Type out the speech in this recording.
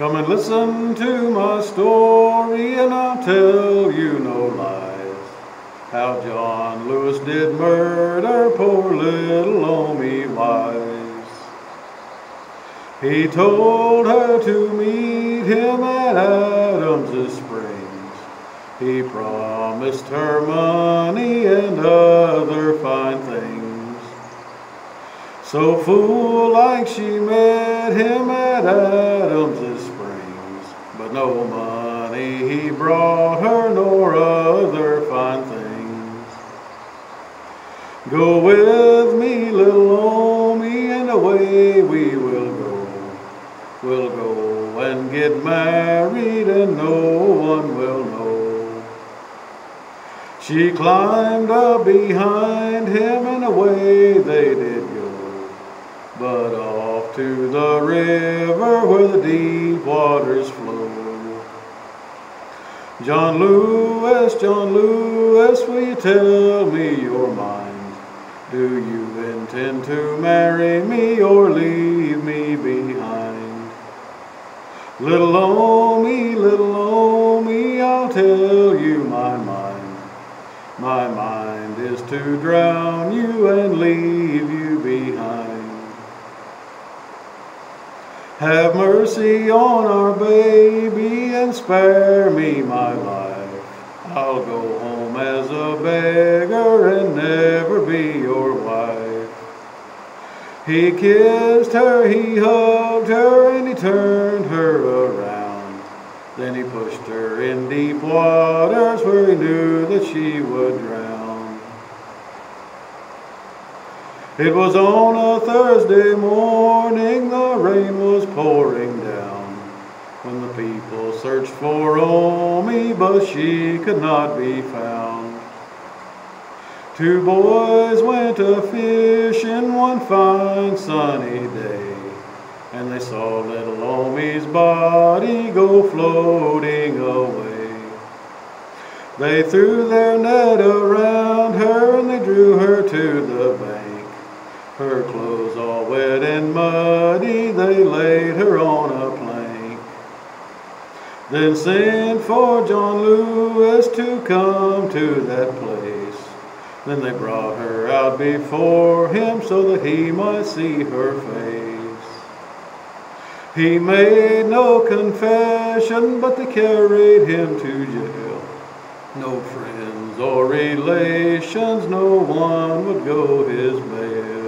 Come and listen to my story, and I'll tell you no lies. How John Lewis did murder poor little Omie Wise. He told her to meet him at Adams's Springs. He promised her money and other fine things. So fool like she met him at Adams's Springs, but no money he brought her nor other fine things. Go with me, little Omie, and away we will go. We'll go and get married, and no one will know. She climbed up behind him, and away they did go. But off to the river where the deep waters flow. John Lewis, John Lewis, will you tell me your mind? Do you intend to marry me or leave me behind? Little Omie, little Omie, I'll tell you my mind. My mind is to drown you and leave you behind. Have mercy on our baby and spare me my life. I'll go home as a beggar and never be your wife. He kissed her, he hugged her, and he turned her around. Then he pushed her in deep waters where he knew that she would drown. It was on a Thursday morning, the rain was pouring down, when the people searched for Omie, but she could not be found. Two boys went a fishing one fine sunny day, and they saw little Omie's body go floating away. They threw their net around her and they drew her to the bank. Her clothes all wet and muddy, they laid her on a plank. Then sent for John Lewis to come to that place. Then they brought her out before him so that he might see her face. He made no confession, but they carried him to jail. No friends or relations, no one would go his bail.